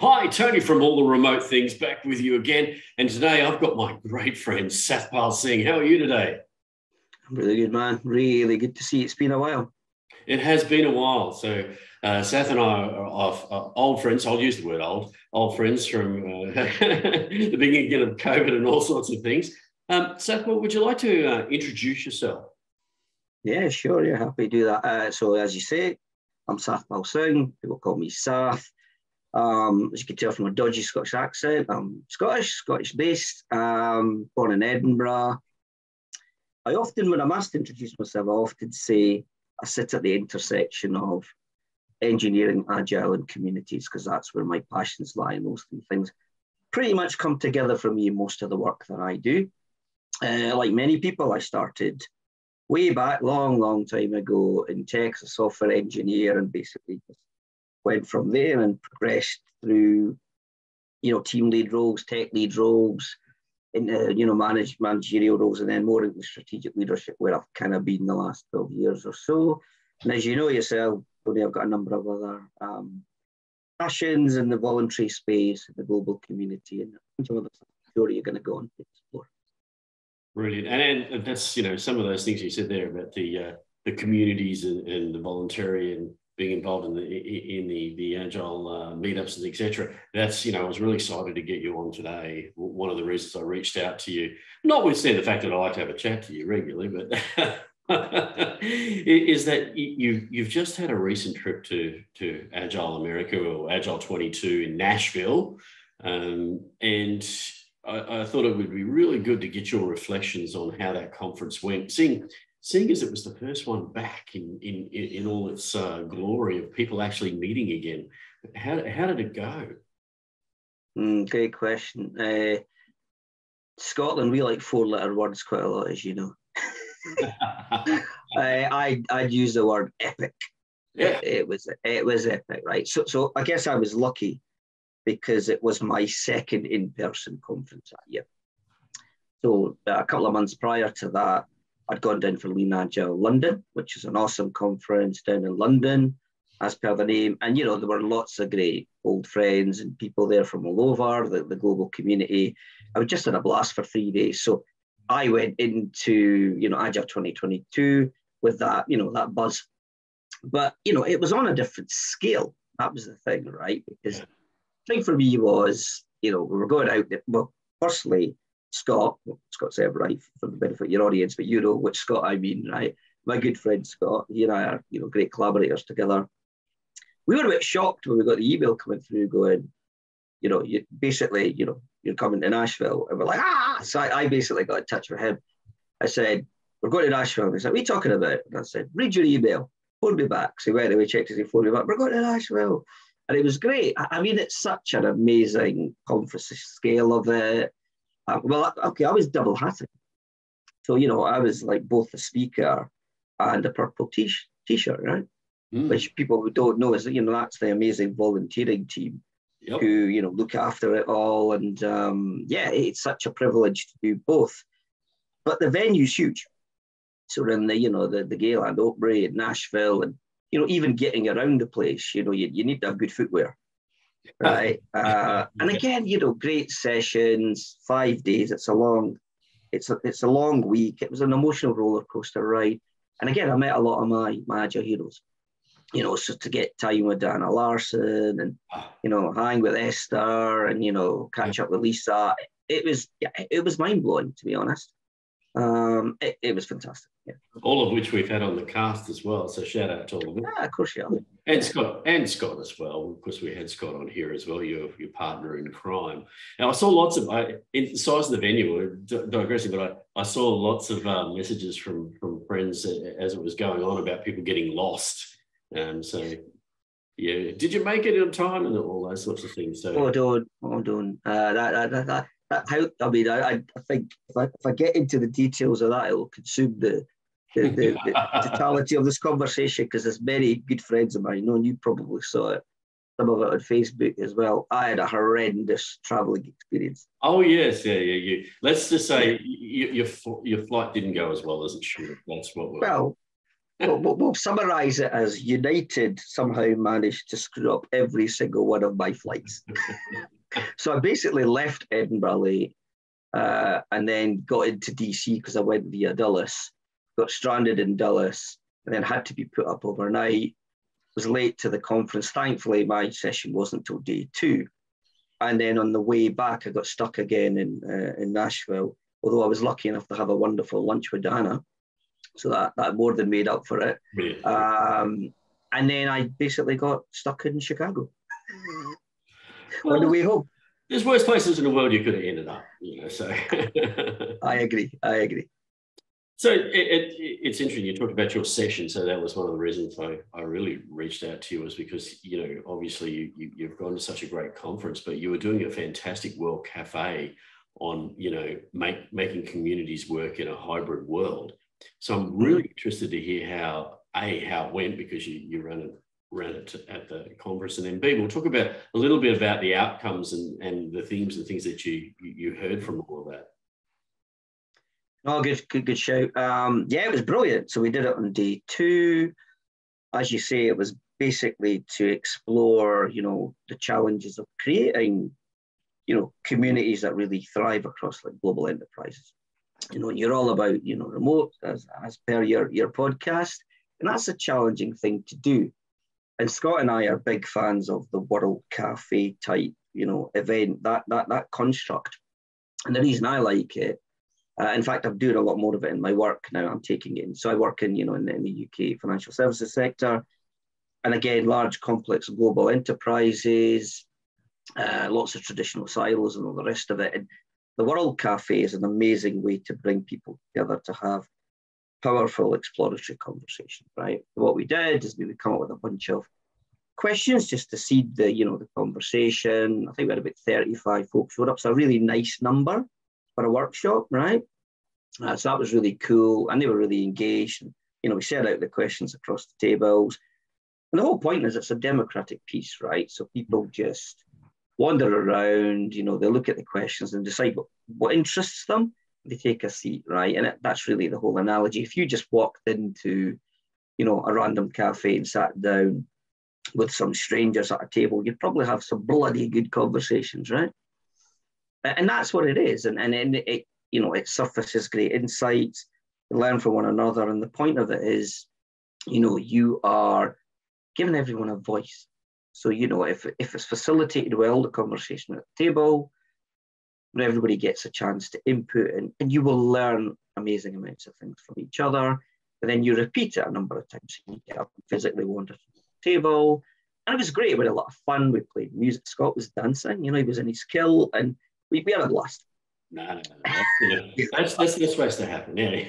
Hi, Tony from All the Remote Things back with you again. And today I've got my great friend Sathpal Singh. How are you today? I'm really good, man. Really good to see you. It's been a while. It has been a while. So uh, Seth and I are, old friends. I'll use the word old. Old friends from uh, the beginning of COVID and all sorts of things. Um, Seth, would you like to uh, introduce yourself? Yeah, sure. Yeah, happy to do that. Uh, so as you say, I'm Sathpal Singh. People call me Sath. Um, as you can tell from my dodgy Scottish accent, I'm Scottish, Scottish based, um, born in Edinburgh. I often, when I'm asked to introduce myself, I often say I sit at the intersection of engineering, agile, and communities because that's where my passions lie. Most of the things pretty much come together for me in most of the work that I do. Uh, like many people, I started way back, long, long time ago in tech as a software engineer and basically just went from there and progressed through, you know, team lead roles, tech lead roles, into, you know, manage, managerial roles, and then more into strategic leadership, where I've kind of been the last 12 years or so. And as you know yourself, Tony, I've got a number of other um, passions in the voluntary space, in the global community, and some other stuff I'm sure you're going to go on to explore. Brilliant. And, and that's, you know, some of those things you said there about the, uh, the communities and, and the voluntary and being involved in the in the the agile uh, meetups and etc. That's you know I was really excited to get you on today. One of the reasons I reached out to you, notwithstanding the fact that I like to have a chat to you regularly, but is that you you've just had a recent trip to to Agile America or Agile 22 in Nashville, um, and I, I, thought it would be really good to get your reflections on how that conference went. Seeing seeing as it was the first one back in in in all its uh, glory of people actually meeting again, how how did it go? Mm, great question. Uh, Scotland, we like four letter words quite a lot, as you know. I, I I'd use the word epic. Yeah. It, it was it was epic, right? So so I guess I was lucky because it was my second in person conference that year. So uh, a couple of months prior to that, I'd gone down for Lean Agile London, which is an awesome conference down in London, as per the name. And, you know, there were lots of great old friends and people there from all over the, the global community. I was just in a blast for three days. So I went into, you know, Agile 2022 with that, you know, that buzz. But, you know, it was on a different scale. That was the thing, right? Because the thing for me was, you know, we were going out, well, firstly, Scott, well, Scott's ever right for the benefit of your audience, but you know which Scott I mean, right? My good friend Scott, he and I are, you know, great collaborators together. We were a bit shocked when we got the email coming through going, you know, you basically, you know, you're coming to Nashville. And we're like, ah. So I, I basically got in touch with him. I said, we're going to Nashville. And he said, what are you talking about? And I said, read your email, phone me back. So he went away, checked his phone me back. We're going to Nashville. And it was great. I mean, it's such an amazing conference scale of it. Uh, well, okay, I was double hatted. So, you know, I was like both a speaker and a purple t shirt, right? Mm. Which people who don't know is, you know, that's the amazing volunteering team yep. who, you know, look after it all. And um, yeah, it's such a privilege to do both. But the venue's huge. So we're in the, you know, the, the Gaylord Opry in Nashville and, you know, even getting around the place, you know, you, you need to have good footwear right? Uh, and again, you know, great sessions, five days. It's a long, it's a it's a long week. It was an emotional roller coaster ride. And again, I met a lot of my my agile heroes. You know, so to get time with Diana Larsen and you know, hang with Esther and you know, catch up with Lisa. It was yeah, it was mind blowing to be honest um, it, it, was fantastic. Yeah. All of which we've had on the cast as well. So shout out to all of them. Yeah, of course, yeah. And Scott and Scott as well. Of course, we had Scott on here as well. Your your partner in crime. Now I saw lots of I, in the size of the venue. Digressing, but I, I saw lots of um, messages from from friends as it was going on about people getting lost. Um, so yeah, did you make it on time and all those sorts of things? So hold on, hold on. Uh, that, that, that, how I mean, I, I think if I, if I get into the details of that, it will consume the the, the, the totality of this conversation because there's many good friends of mine. You know, and you probably saw it, some of it on Facebook as well. I had a horrendous traveling experience. Oh yes, yeah, yeah. You let's just say yeah. you, your your flight didn't go as well as it should. That's what. Well, we'll, we'll, we'll summarize it as United somehow managed to screw up every single one of my flights. so I basically left Edinburgh late uh, and then got into DC because I went via Dulles, got stranded in Dulles, and then had to be put up overnight. Was late to the conference. Thankfully, my session wasn't until day two. And then on the way back, I got stuck again in, uh, in Nashville, although I was lucky enough to have a wonderful lunch with Diana. So that, that more than made up for it. Um, and then I basically got stuck in Chicago well, on the way home. There's worse places in the world you could have ended up, you know. So I agree. I agree. So it, it, it's interesting. You talked about your session. So that was one of the reasons I, I really reached out to you was because, you know, obviously you, you, have gone to such a great conference, but you were doing a fantastic World Cafe on, you know, make, making communities work in a hybrid world. So I'm really interested to hear how, A, how it went because you, you ran it, ran it at the conference. And then B, we'll talk about a little bit about the outcomes and, and the themes and things that you, you heard from all of that. Oh, good, good, good show. Um, yeah, it was brilliant. So we did it on day two. As you say, it was basically to explore, you know, the challenges of creating, you know, communities that really thrive across like global enterprises. You know, you're all about, you know, remote as, as per your, your podcast, and that's a challenging thing to do. And Scott and I are big fans of the World Cafe type, you know, event, that that that construct. And the reason I like it uh, in fact, I'm doing a lot more of it in my work now. I'm taking it. In. So I work in, you know, in the, in the UK financial services sector, and again, large, complex global enterprises, uh, lots of traditional silos, and all the rest of it. And the World Cafe is an amazing way to bring people together to have powerful exploratory conversation. Right. What we did is we come up with a bunch of questions just to seed the, you know, the conversation. I think we had about 35 folks showed up. So a really nice number for a workshop, right? Uh, so that was really cool, and they were really engaged. And, you know, we set out the questions across the tables, and the whole point is it's a democratic piece, right? So people just wander around, you know, they look at the questions and decide what, what interests them. They take a seat, right? And it, that's really the whole analogy. If you just walked into, you know, a random cafe and sat down with some strangers at a table, you'd probably have some bloody good conversations, right? And that's what it is. And, and, it, you know, it surfaces great insights, learn from one another. And the point of it is, you know, you are giving everyone a voice. So, you know, if, if it's facilitated well, the conversation at the table, everybody gets a chance to input and, and you will learn amazing amounts of things from each other. And then you repeat it a number of times. You get up physically wander to the table. And it was great. We had a lot of fun. We played music. Scott was dancing, you know, he was in his kill. And we, we had a blast. No, no, no. That's, that's, that's, supposed to happen. Yeah.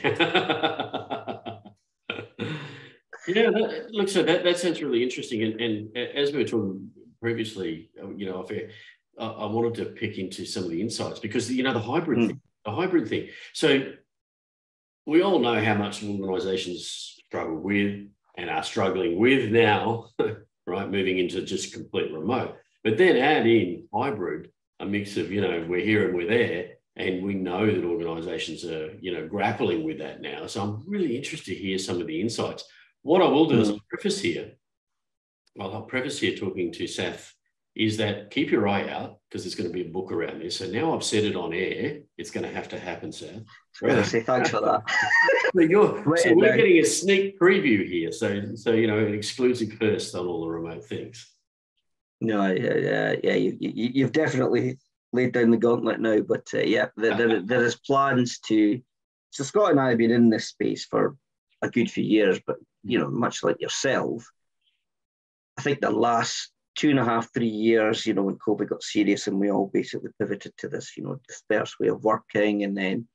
yeah, that, look, so that, that sounds really interesting. And, and as we were talking previously, you know, I, I wanted to pick into some of the insights because, you know, the hybrid mm. thing, the hybrid thing. So we all know how much organizations struggle with and are struggling with now, right? Moving into just complete remote. But then add in hybrid a mix of, you know, we're here and we're there. And we know that organizations are, you know, grappling with that now. So I'm really interested to hear some of the insights. What I will do mm. is I'll preface here, well, I'll preface here talking to Seth, is that keep your eye out because there's going to be a book around this. So now I've said it on air, it's going to have to happen, Seth. Right. Say thanks for that. so, so we're getting a sneak preview here. So, so you know, an exclusive first on all the remote things. No, yeah, yeah, yeah. You, you, you've definitely laid down the gauntlet now, but uh, yeah, there, there, there is plans to. So Scott and I have been in this space for a good few years, but you know, much like yourself, I think the last two and a half, three years, you know, when COVID got serious and we all basically pivoted to this, you know, dispersed way of working and then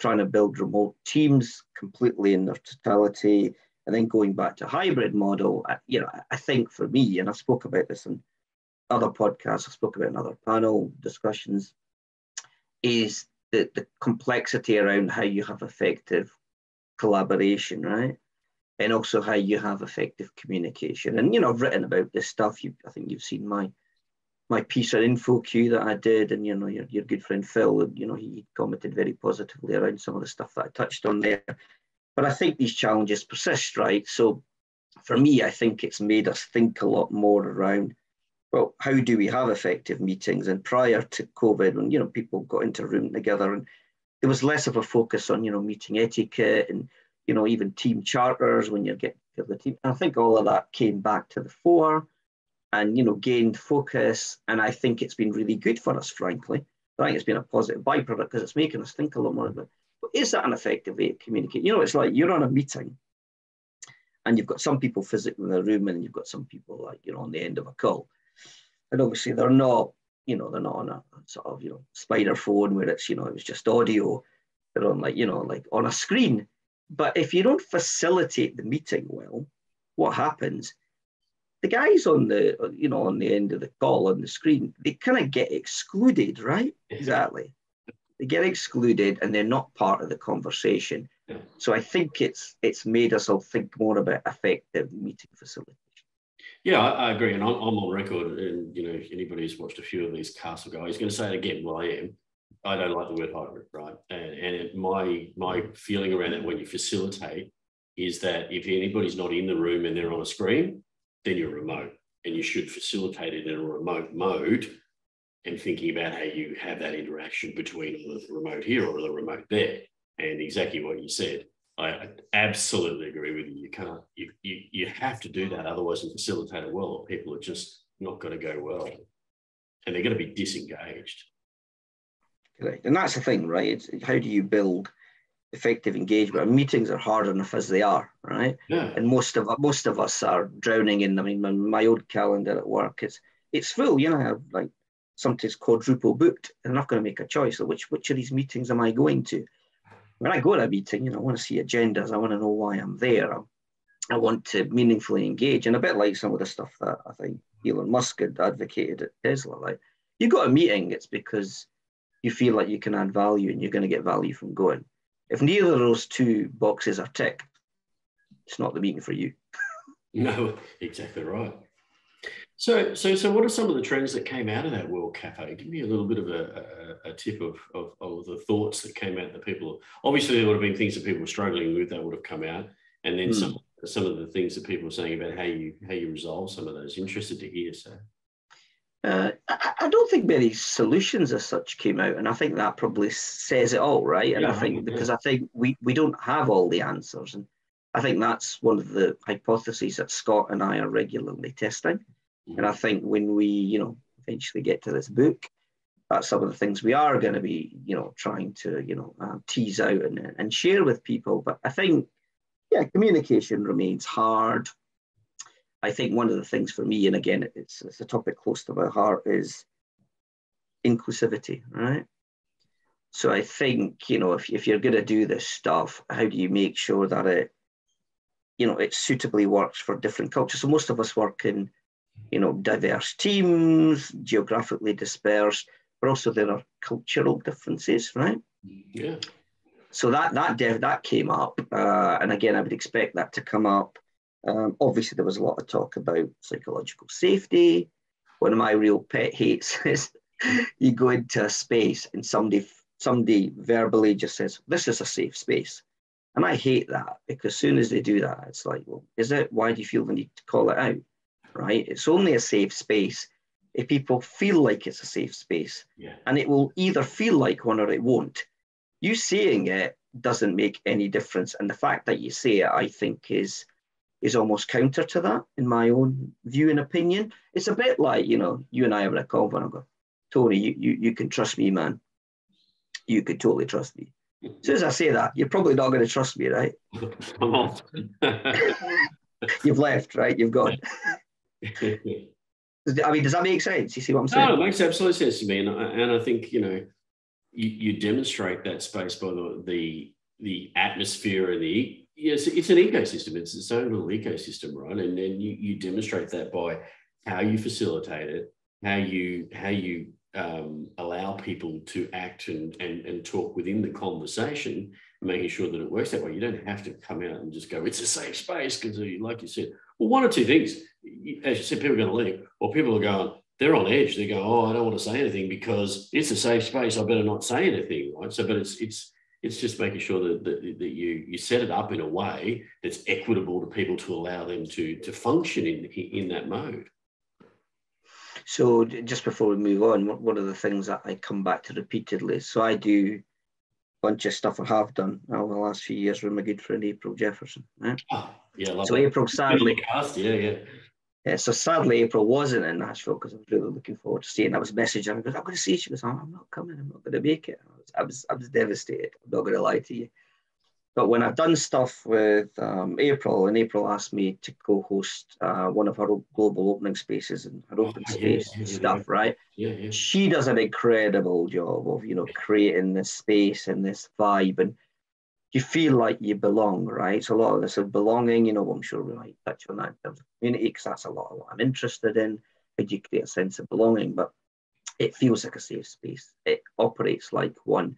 trying to build remote teams completely in their totality and then going back to hybrid model, you know, I think for me, and I spoke about this in other podcasts, I spoke about in other panel discussions, is the, the complexity around how you have effective collaboration, right? And also how you have effective communication. And you know, I've written about this stuff. You, I think you've seen my my piece on InfoQ that I did, and you know, your, your good friend Phil, you know, he commented very positively around some of the stuff that I touched on there. but I think these challenges persist, right? So for me, I think it's made us think a lot more around, well, how do we have effective meetings? And prior to COVID, when you know people got into a room together, and there was less of a focus on you know meeting etiquette and you know even team charters when you get the team. And I think all of that came back to the fore, and you know gained focus. And I think it's been really good for us, frankly. I think it's been a positive byproduct because it's making us think a lot more about. But is that an effective way to communicate? You know, it's like you're on a meeting and you've got some people physically in the room and you've got some people like you know on the end of a call and obviously they're not you know they're not on a sort of you know spider phone where it's you know it was just audio. They're on like you know like on a screen. But if you don't facilitate the meeting well what happens? The guys on the you know on the end of the call on the screen they kind of get excluded right? Exactly. They get excluded and they're not part of the conversation. So I think it's it's made us all think more about effective meeting facilitation. Yeah, I, I agree, and I'm, I'm, on record. And you know, anybody who's watched a few of these castle guys is going to say it again. Well, I am. I don't like the word hybrid, right? And, and it, my my feeling around it when you facilitate is that if anybody's not in the room and they're on a screen, then you're remote, and you should facilitate it in a remote mode and thinking about how you have that interaction between the remote here or the remote there and exactly what you said. I absolutely agree with you. You can't, you, you, you have to do that. Otherwise, you facilitate it well, or people are just not going to go well. And they're going to be disengaged. Correct. And that's the thing, right? It's how do you build effective engagement? Meetings are hard enough as they are, right? Yeah. And most of most of us are drowning in. I mean, my, my old calendar at work is it's full. You know, I have like sometimes quadruple booked, and I'm not going to make a choice. So which which of these meetings am I going to? When I go to a meeting, you know, I want to see agendas. I want to know why I'm there. I want to meaningfully engage. And a bit like some of the stuff that I think Elon Musk had advocated at Tesla, like you got a meeting, it's because you feel like you can add value and you're going to get value from going. If neither of those two boxes are ticked, it's not the meeting for you. no, exactly right. So, so, so, what are some of the trends that came out of that World Cafe? Give me a little bit of a, a, a tip of, of, of, the thoughts that came out. The people, obviously, there would have been things that people were struggling with that would have come out, and then mm. some some of the things that people were saying about how you how you resolve some of those. Interested to hear. So, uh, I, I, don't think many solutions as such came out, and I think that probably says it all, right? And yeah, I think because I think we we don't have all the answers, and I think that's one of the hypotheses that Scott and I are regularly testing. And I think when we, you know, eventually get to this book, that's some of the things we are going to be, you know, trying to, you know, uh, tease out and, and share with people. But I think, yeah, communication remains hard. I think one of the things for me, and again, it's, it's a topic close to my heart, is inclusivity, right? So I think, you know, if, if you're going to do this stuff, how do you make sure that it, you know, it suitably works for different cultures? So most of us work in you know, diverse teams, geographically dispersed, but also there are cultural differences, right? Yeah. So that that dev, that came up, uh, and again, I would expect that to come up. Um, obviously, there was a lot of talk about psychological safety. One of my real pet hates is you go into a space and somebody somebody verbally just says, "This is a safe space," and I hate that because as soon as they do that, it's like, "Well, is it? Why do you feel the need to call it out?" Right? It's only a safe space if people feel like it's a safe space. Yeah. And it will either feel like one or it won't. You saying it doesn't make any difference. And the fact that you say it, I think, is is almost counter to that, in my own view and opinion. It's a bit like, you know, you and I have a call and I go, Tony, you, you, you can trust me, man. You could totally trust me. As soon as I say that, you're probably not going to trust me, right? You've left, right? You've gone. I mean, does that make sense? You see what I'm saying? No, it makes absolute sense to me, and I, and I think you know, you, you demonstrate that space by the the, the atmosphere and the yes, it's an ecosystem. It's its own little ecosystem, right? And then you you demonstrate that by how you facilitate it, how you how you um, allow people to act and, and and talk within the conversation, making sure that it works that way. You don't have to come out and just go, it's a safe space because, like you said, well, one or two things as you said, people are going to leave, or people are going, they're on edge. They go, oh, I don't want to say anything because it's a safe space. I better not say anything, right? So, but it's it's It's just making sure that, that, that you you set it up in a way that's equitable to people to allow them to to function in in that mode. So just before we move on, one of the things that I come back to repeatedly. So I do a bunch of stuff I have done over the last few years with my good friend April Jefferson. Right? Oh, yeah, so that. April sadly, cast, yeah, yeah. Yeah, so sadly, April wasn't in Nashville because I was really looking forward to seeing. I was messaging her. I goes, "I'm going to see." She goes, "I'm not coming. I'm not going to make it." I was, I was, I was devastated. I'm not going to lie to you. But when I've done stuff with um, April, and April asked me to co-host uh, one of her global opening spaces and her open oh, space yeah, yeah, stuff, yeah. right? Yeah, She does an incredible job of you know creating this space and this vibe, and you feel like you belong, right? So a lot of this of belonging, you know, I'm sure we might touch on that in terms of community because that's a lot of what I'm interested in. How do you create a sense of belonging? But it feels like a safe space. It operates like one.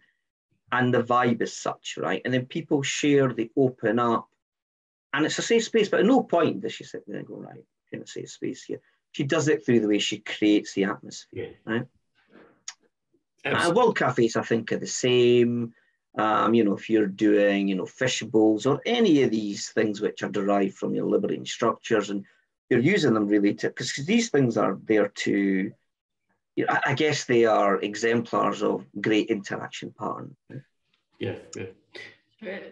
And the vibe is such, right? And then people share, they open up. And it's a safe space, but at no point does she sit there and go, right, in a safe space here. She does it through the way she creates the atmosphere, yeah. right? Uh, world cafes, I think, are the same. Um, you know, if you're doing, you know, fish bowls or any of these things which are derived from your liberating structures, and you're using them really to, because these things are there to, you know, I guess they are exemplars of great interaction pattern. Yeah, yeah.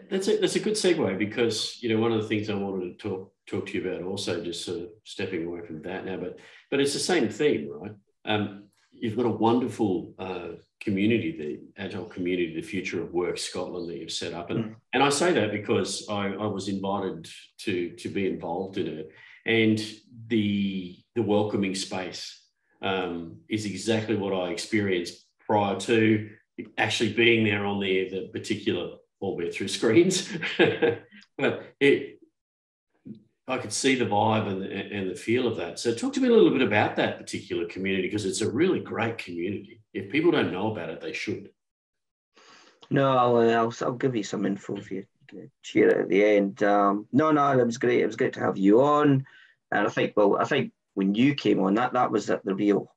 That's a, that's a good segue because you know one of the things I wanted to talk talk to you about also just sort of stepping away from that now, but but it's the same theme, right? Um, you've got a wonderful uh, community, the Agile community, the Future of Work Scotland that you've set up. And, mm. and I say that because I, I was invited to, to be involved in it. And the, the welcoming space um, is exactly what I experienced prior to actually being there on the, the particular, albeit through screens. but it, I could see the vibe and the, and the feel of that. So, talk to me a little bit about that particular community because it's a really great community. If people don't know about it, they should. No, I'll, uh, I'll, I'll give you some info if you cheer it at the end. Um, no, no, it was great. It was great to have you on. And I think, well, I think when you came on, that that was at the real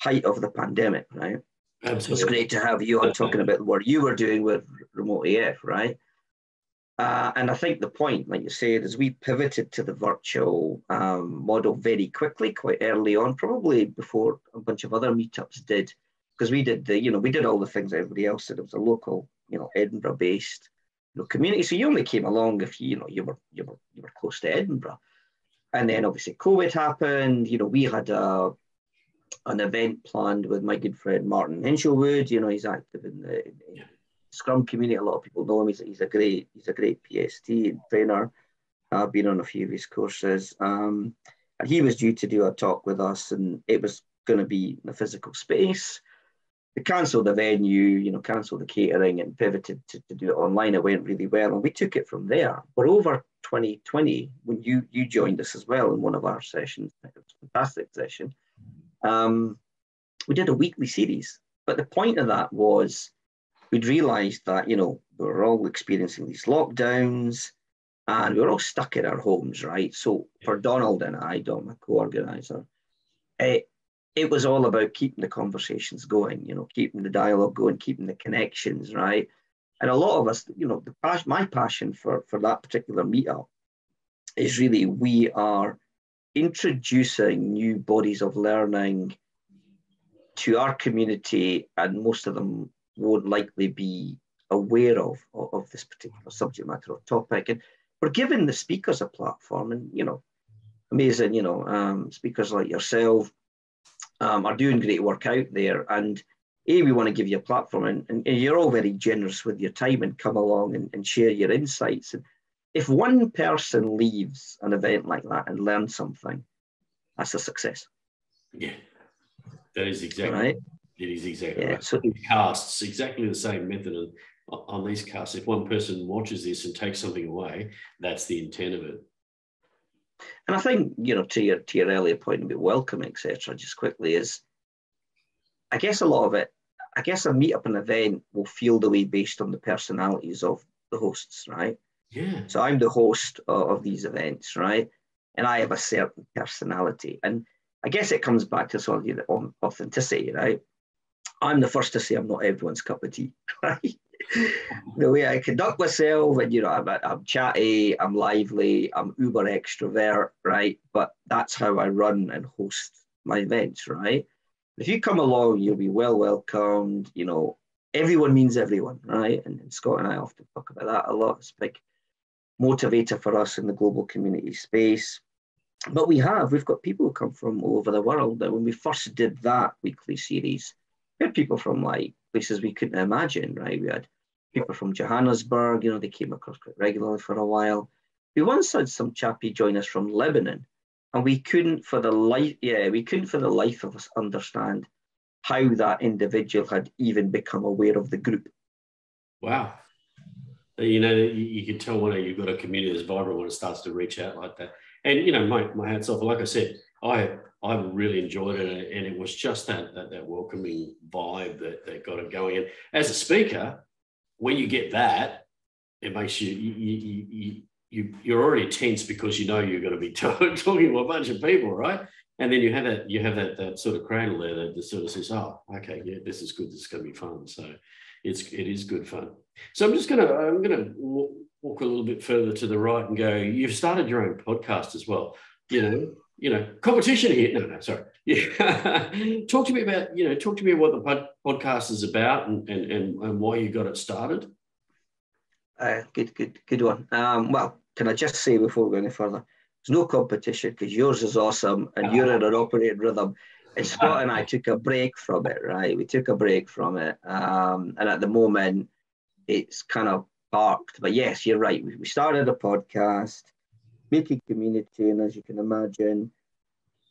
height of the pandemic, right? Absolutely. It's great to have you on talking about what you were doing with Remote AF, right? Uh, and I think the point, like you said, is we pivoted to the virtual um, model very quickly, quite early on, probably before a bunch of other meetups did, because we did the, you know, we did all the things everybody else did. It was a local, you know, Edinburgh-based, you know, community. So you only came along if you, you know, you were you were you were close to Edinburgh, and then obviously COVID happened. You know, we had a an event planned with my good friend Martin Hinshelwood. You know, he's active in the in, Scrum community. A lot of people know him. He's, he's a great he's a great PST trainer. I've been on a few of his courses. Um, and he was due to do a talk with us, and it was going to be in a physical space. We cancelled the venue, you know, cancelled the catering, and pivoted to, to do it online. It went really well, and we took it from there. But over 2020, when you you joined us as well in one of our sessions, it was a fantastic session. Um, we did a weekly series, but the point of that was we'd realised that, you know, we were all experiencing these lockdowns and we were all stuck in our homes, right? So for Donald and I, Don, my co-organizer, it, it was all about keeping the conversations going, you know, keeping the dialogue going, keeping the connections, right? And a lot of us, you know, the my passion for, for that particular meetup is really we are introducing new bodies of learning to our community, and most of them won't likely be aware of, of, of this particular subject matter or topic. And we're giving the speakers a platform, and you know, amazing, you know, um, speakers like yourself um, are doing great work out there. And a, we want to give you a platform, and, and, you're all very generous with your time and come along and, and share your insights. And if one person leaves an event like that and learns something, that's a success. Yeah, that is exactly right. It is exactly yeah, right. So casts exactly the same method on these casts. If one person watches this and takes something away, that's the intent of it. And I think you know to your to your earlier point about welcome, etc. Just quickly is, I guess a lot of it. I guess a meetup, an event will feel the way based on the personalities of the hosts, right? Yeah. So I'm the host of, of these events, right? And I have a certain personality, and I guess it comes back to sort of the authenticity, right? I'm the first to say I'm not everyone's cup of tea, the way I conduct myself, and you know, I'm, I'm chatty, I'm lively, I'm uber extrovert, right? But that's how I run and host my events, right? If you come along, you'll be well welcomed. You know, everyone means everyone, right? And, and Scott and I often talk about that a lot. It's a big motivator for us in the global community space. But we have, we've got people who come from all over the world. And when we first did that weekly series, we had people from like places we couldn't imagine, right? We had people from Johannesburg, you know, they came across quite regularly for a while. We once had some chappie join us from Lebanon, and we couldn't for the life, yeah, we couldn't for the life of us understand how that individual had even become aware of the group. Wow. You know, you, can tell when you've got a community that's vibrant when it starts to reach out like that. And you know, my, my hats off. Like I said, I I really enjoyed it, and it was just that that, that welcoming vibe that, that got it going. And as a speaker, when you get that, it makes you you you, you, you you're already tense because you know you're going to be talking to a bunch of people, right? And then you have that you have that that sort of cradle there that sort of says, "Oh, okay, yeah, this is good. This is going to be fun." So it's it is good fun. So I'm just gonna I'm gonna walk a little bit further to the right and go. You've started your own podcast as well. You know, you know, competition here. No, no, sorry. Yeah. talk to me about, you know, talk to me about what the pod- podcast is about and, and, and, and why you got it started. Uh, good, good, good one. Um, well, can I just say before we go any further, there's no competition because yours is awesome and you're in an operating rhythm. And Scott and I took a break from it, right? We took a break from it. Um, and at the moment, it's kind of parked. But yes, you're right. We, we started a podcast making community, and as you can imagine,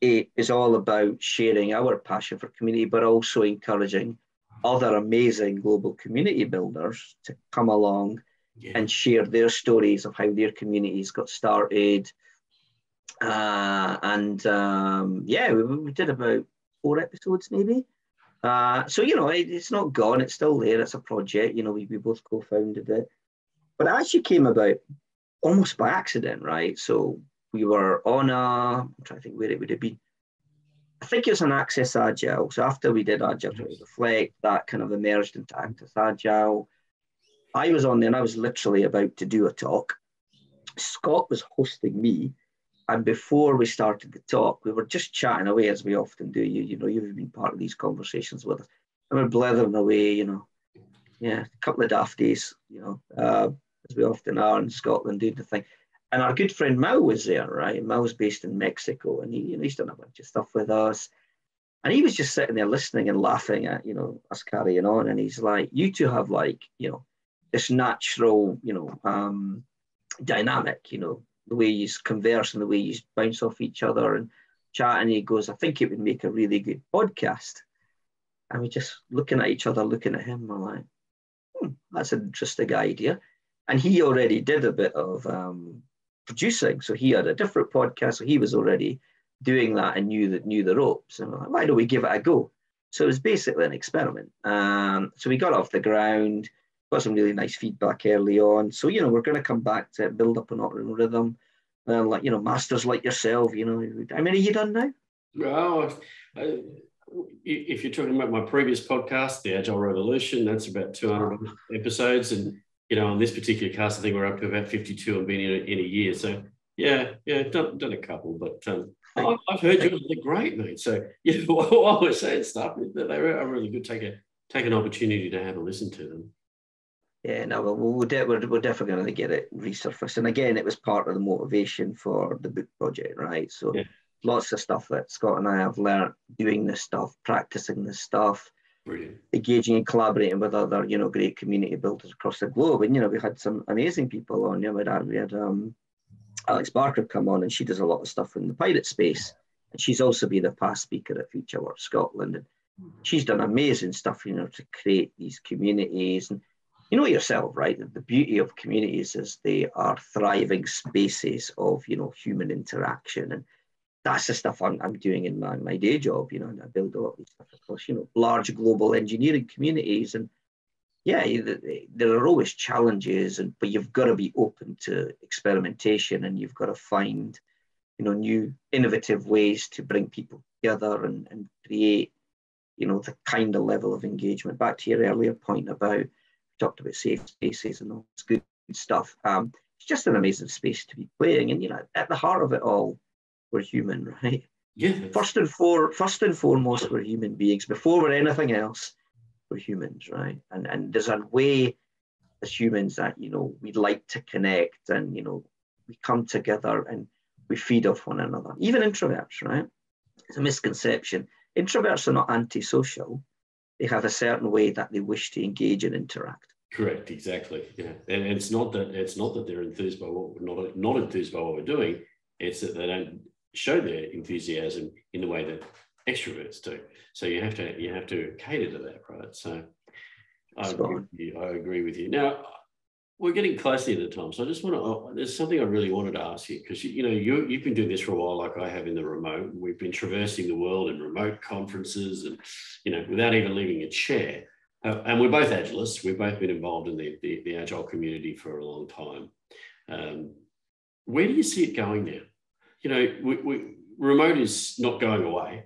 it is all about sharing our passion for community, but also encouraging other amazing global community builders to come along yeah. and share their stories of how their communities got started. Uh, and um, yeah, we, we, did about four episodes maybe. Uh, so, you know, it, it's not gone, it's still there. It's a project, you know, we, we both co founded it. But it actually came about almost by accident, right? So we were on a, I'm trying to think where it would have been. I think it was an Access Agile. So after we did Agile to Reflect, that kind of emerged into Access Agile. I was on there and I was literally about to do a talk. Scott was hosting me. And before we started the talk, we were just chatting away as we often do. You, you know, you've been part of these conversations with us. And we're blithering away, you know. Yeah, a couple of dafties, you know. Uh, as we often are in Scotland, doing the thing. And our good friend Mao was there, right? Mao's based in Mexico, and he, he's done a bunch of stuff with us. And he was just sitting there listening and laughing at, you know, us carrying on. And he's like, "You two have like, you know, this natural, you know, um, dynamic, you know, the way you converse and the way you bounce off each other and chat." And he goes, "I think it would make a really good podcast." And we're just looking at each other, looking at him. We're like, hmm, "That's an interesting idea." And he already did a bit of um, producing. So he had a different podcast. So he was already doing that and knew that knew the ropes. And like, why don't we give it a go? So it was basically an experiment. Um, so we got off the ground, got some really nice feedback early on. So you know we're going to come back to build up an operating rhythm, and like you know masters like yourself. You know, I mean, are you done now? Well, if you're talking about my previous podcast, the Agile Revolution, that's about 200 episodes, and you know, on this particular cast, I think we're up to about 52 and been in a, in a year. So yeah, yeah, done, done a couple, but um, I've heard you. They're great, mate. So yeah, while we're saying stuff, they are really good. Take a take an opportunity to have a listen to them. Yeah, no, we'll, we'll, de- we're, we're definitely going to get it resurfaced. And again, it was part of the motivation for the book project, right? So yeah. lots of stuff that Scott and I have learned doing this stuff, practicing this stuff, Brilliant. engaging and collaborating with other, you know, great community builders across the globe. And, you know, we had some amazing people on. You know, we had, um, Alex Barker come on and she does a lot of stuff in the pirate space. And she's also been a past speaker at Future Work Scotland. And she's done amazing stuff, you know, to create these communities. And you know yourself, right? The beauty of communities is they are thriving spaces of, you know, human interaction. And that's the stuff I'm, I'm doing in my, my day job, you know, and I build a lot of stuff across, you know, large global engineering communities. And yeah, there are always challenges, and but you've got to be open to experimentation and you've got to find, you know, new innovative ways to bring people together and, and create, you know, the kind of level of engagement. Back to your earlier point about talked about safe spaces and all this good stuff. Um, it's just an amazing space to be playing. And, you know, at the heart of it all, we're human, right? Yeah. First and for first and foremost, we're human beings. Before we're anything else, we're humans, right? And and there's a way as humans that you know we like to connect, and you know we come together and we feed off one another. Even introverts, right? It's a misconception. Introverts are not antisocial. They have a certain way that they wish to engage and interact. Correct, exactly. Yeah, and it's not that it's not that they're enthused by what we're not not enthused by what we're doing. It's that they don't show their enthusiasm in the way that extroverts do. So you have to you have to cater to that, right? So I agree, with you, I agree with you. Now we're getting close to the end of time, so I just want to. Oh, there's something I really wanted to ask you because you, you know you you've been doing this for a while, like I have in the remote. We've been traversing the world in remote conferences, and you know without even leaving a chair. Uh, and we're both agilists. We've both been involved in the, the, the agile community for a long time. Um, where do you see it going now? You know, we, we, remote is not going away.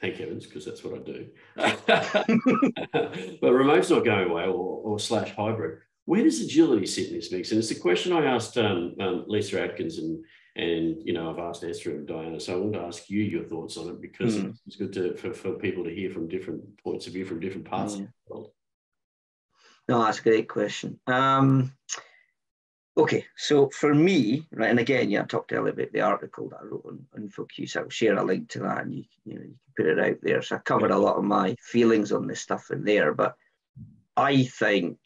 Thank heavens, because that's what I do. but remote's not going away, or, or, slash hybrid. Where does agility sit in this mix? And it's a question I asked um, um, Lisa Adkins, and and you know I've asked Esther and Diana. So I want to ask you your thoughts on it because mm. it's good to for, for people to hear from different points of view from different parts of the world. No, that's a great question. Um, Okay, so for me, right, and again, yeah, I talked earlier about the article that I wrote on, on InfoQ, I'll share a link to that and you, you know, you can put it out there. So I covered a lot of my feelings on this stuff in there, but I think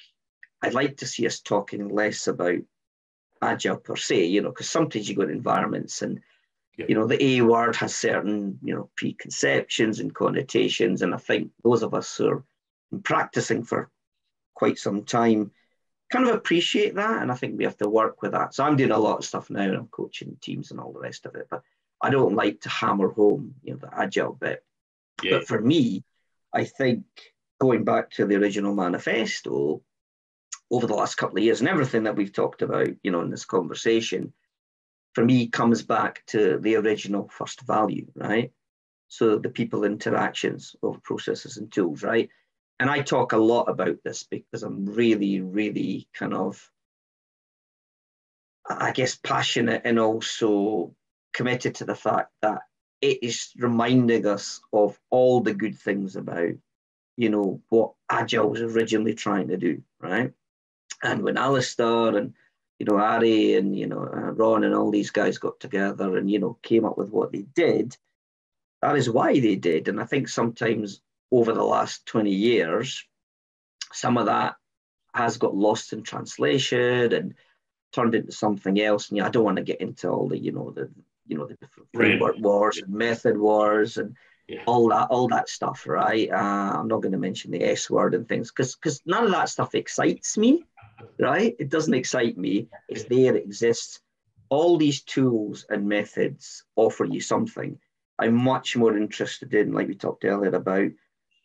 I'd like to see us talking less about agile per se, you know, because sometimes you go to environments and, yeah. you know, the A word has certain, you know, preconceptions and connotations. And I think those of us who are practicing for quite some time, kind of appreciate that. And I think we have to work with that. So I'm doing a lot of stuff now and I'm coaching teams and all the rest of it. But I don't like to hammer home, you know, the agile bit. Yeah. But for me, I think going back to the original manifesto over the last couple of years and everything that we've talked about, you know, in this conversation, for me comes back to the original first value, right? So the people interactions of processes and tools, right? And I talk a lot about this because I'm really, really kind of, I guess, passionate and also committed to the fact that it is reminding us of all the good things about, you know, what Agile was originally trying to do, right? And when Alistair and, you know, Ari and, you know, uh, Ron and all these guys got together and, you know, came up with what they did, that is why they did. And I think sometimes over the last 20 years, some of that has got lost in translation and turned into something else. And yeah, I don't want to get into all the, you know, the you know the framework right. wars and method wars and yeah. all that all that stuff, right? Uh, I'm not going to mention the S word and things because because none of that stuff excites me, right? It doesn't excite me. It's there, it exists. All these tools and methods offer you something. I'm much more interested in, like we talked earlier about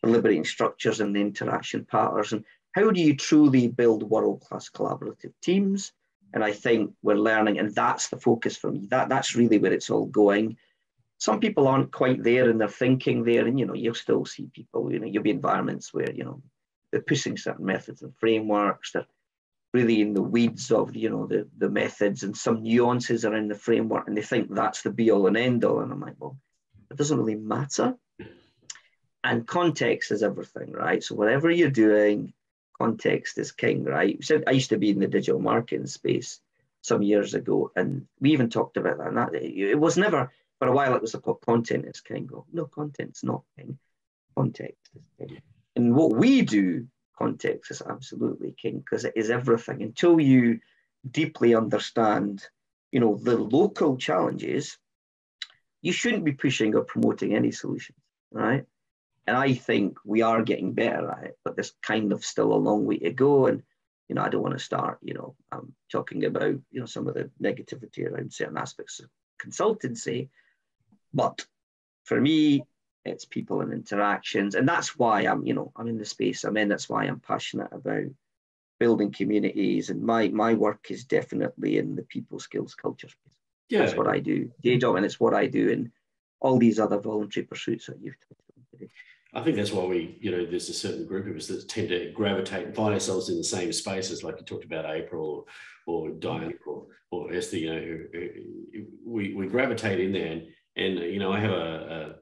liberating structures and the interaction patterns and how do you truly build world-class collaborative teams? And i think we're learning and that's the focus for me. That that's really where it's all going. Some people aren't quite there in their thinking there and you know you'll still see people you know you'll be environments where you know they're pushing certain methods and frameworks they're really in the weeds of you know the, the methods and some nuances are in the framework and they think that's the be all and end all and i'm like well it doesn't really matter and context is everything, right? So whatever you're doing, context is king, right? So I used to be in the digital marketing space some years ago, and we even talked about that. And that it was never for a while. It was about oh, content is king. Go no, content's not king. Context is king. And what we do, context is absolutely king because it is everything. Until you deeply understand, you know, the local challenges, you shouldn't be pushing or promoting any solutions, right? And I think we are getting better at it, but there's kind of still a long way to go. And, you know, I don't want to start, you know, um, talking about, you know, some of the negativity around certain aspects of consultancy. But for me, it's people and interactions. And that's why I'm, you know, I'm in the space I'm in. That's why I'm passionate about building communities. And my my work is definitely in the people skills culture space. Yeah. That's what I do. Day job, and it's what I do in all these other voluntary pursuits that you've talked about today. I think that's why we, you know, there's a certain group of us that tend to gravitate and find ourselves in the same spaces, like you talked about April or, or Diane or, or Esther, you know, we, we gravitate in there. And, and you know, I have a,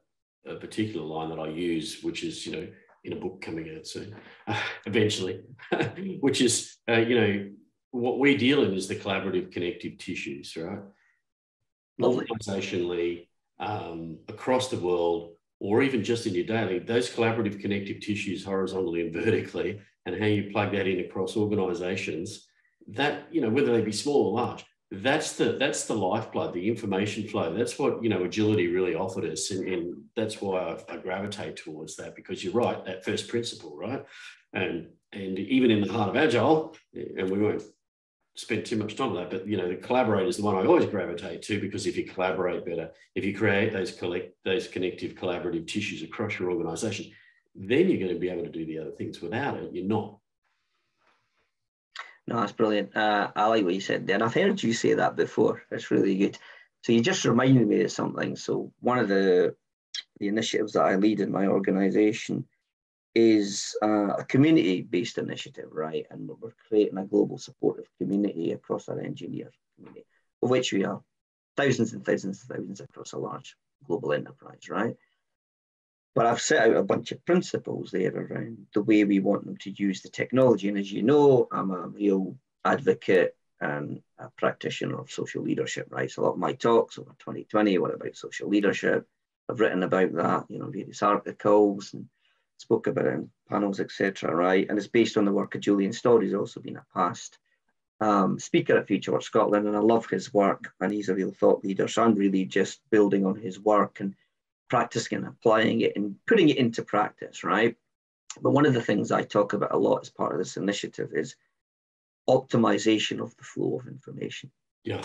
a, a, particular line that I use, which is, you know, in a book coming out soon, uh, eventually, which is, uh, you know, what we deal in is the collaborative connective tissues, right? Organizationally, um, across the world, or even just in your daily, those collaborative connective tissues horizontally and vertically, and how you plug that in across organizations, that, you know, whether they be small or large, that's the that's the lifeblood, the information flow. That's what you know agility really offered us, and, and that's why I, I, gravitate towards that because you're right, that first principle, right? And and even in the heart of agile, and we won't spend too much time on that, but you know, the collaborator is the one I always gravitate to because if you collaborate better, if you create those collect those connective collaborative tissues across your organization, then you're going to be able to do the other things. Without it, you're not. No, that's brilliant. Uh, I like what you said there. And I've heard you say that before. It's really good. So you just reminded me of something. So one of the the initiatives that I lead in my organization is uh, a community-based initiative, right? And we're creating a global supportive community across our engineer community, of which we are thousands and thousands and thousands across a large global enterprise, right? But I've set out a bunch of principles there around the way we want them to use the technology. And as you know, I'm a real advocate and a practitioner of social leadership, right? So a lot of my talks over 2020 were about social leadership. I've written about that, you know, various articles and spoke about in panels, etc. Right, and it's based on the work of Julian Stodd, who's also been a past um, speaker at Future Work Scotland, and I love his work, and he's a real thought leader. So I'm really just building on his work and practicing and applying it and putting it into practice, right? But one of the things I talk about a lot as part of this initiative is optimization of the flow of information. Yeah.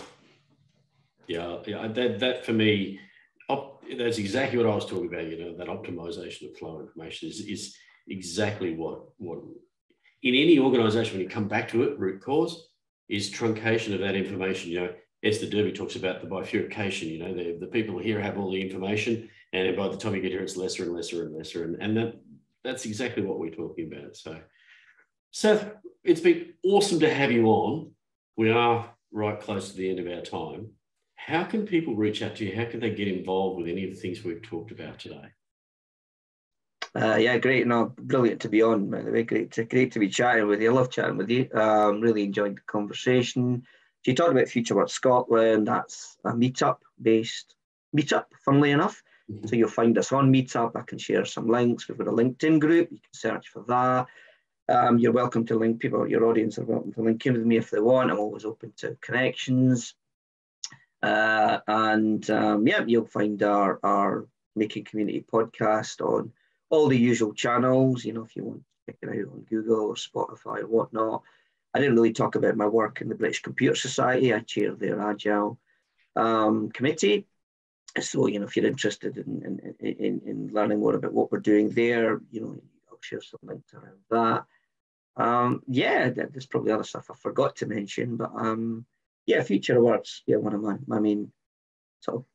Yeah, yeah. That, that for me op, that's exactly what I was talking about. You know, that optimization of flow information is, is exactly what what in any organization when you come back to it, root cause is truncation of that information. You know, Esther Derby talks about the bifurcation. You know, the, the people here have all the information, and by the time you get here, it's lesser and lesser and lesser, and, and that that's exactly what we're talking about. So, Sath, it's been awesome to have you on. We are right close to the end of our time how can people reach out to you? How can they get involved with any of the things we've talked about today? Uh, yeah, great. No, brilliant to be on, by the way. Great to, great to be chatting with you. I love chatting with you. Um, really enjoyed the conversation. So you talked about Future Work Scotland. That's a meetup based meetup, funnily enough. Mm-hmm. So you'll find us on Meetup. I can share some links. We've got a LinkedIn group. You can search for that. Um, you're welcome to link people, your audience are welcome to link in with me if they want. I'm always open to connections. Uh, and um, yeah, you'll find our, our Making Community podcast on all the usual channels. You know, if you want to check it out on Google or Spotify or whatnot. I didn't really talk about my work in the British Computer Society. I chair their Agile um, committee. So, you know, if you're interested in, in, in, in, learning more about what we're doing there, you know, I'll share some links around that. Um, yeah, there's probably other stuff I forgot to mention, but um, yeah, Future Awards, yeah, one of my, my main sort of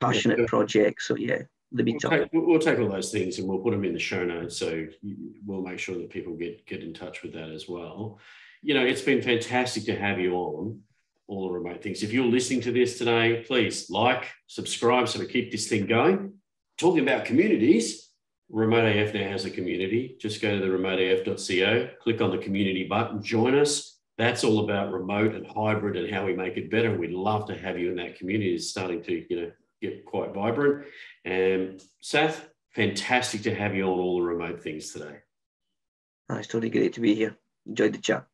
passionate yeah. projects. So yeah, the we'll take, we'll take all those things and we'll put them in the show notes. So we'll make sure that people get get in touch with that as well. You know, it's been fantastic to have you on all the remote things. If you're listening to this today, please like, subscribe so we keep this thing going. Talking about communities, Remote AF now has a community. Just go to the remoteaf.co, click on the community button, join us that's all about remote and hybrid and how we make it better. We'd love to have you in that community. It's starting to, you know, get quite vibrant. And Sath, fantastic to have you on all the remote things today. It's totally great to be here. Enjoyed the chat.